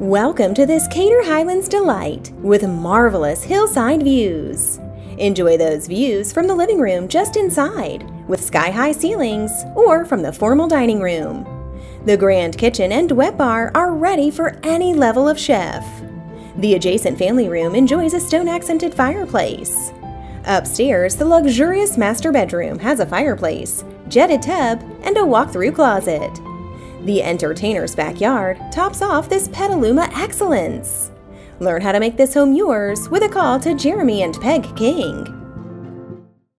Welcome to this Cader Highlands delight with marvelous hillside views. Enjoy those views from the living room just inside with sky high ceilings or from the formal dining room. The grand kitchen and wet bar are ready for any level of chef. The adjacent family room enjoys a stone accented fireplace. Upstairs, the luxurious master bedroom has a fireplace, jetted tub, and a walk through closet. The entertainer's backyard tops off this Petaluma excellence. Learn how to make this home yours with a call to Jeremy and Peg King.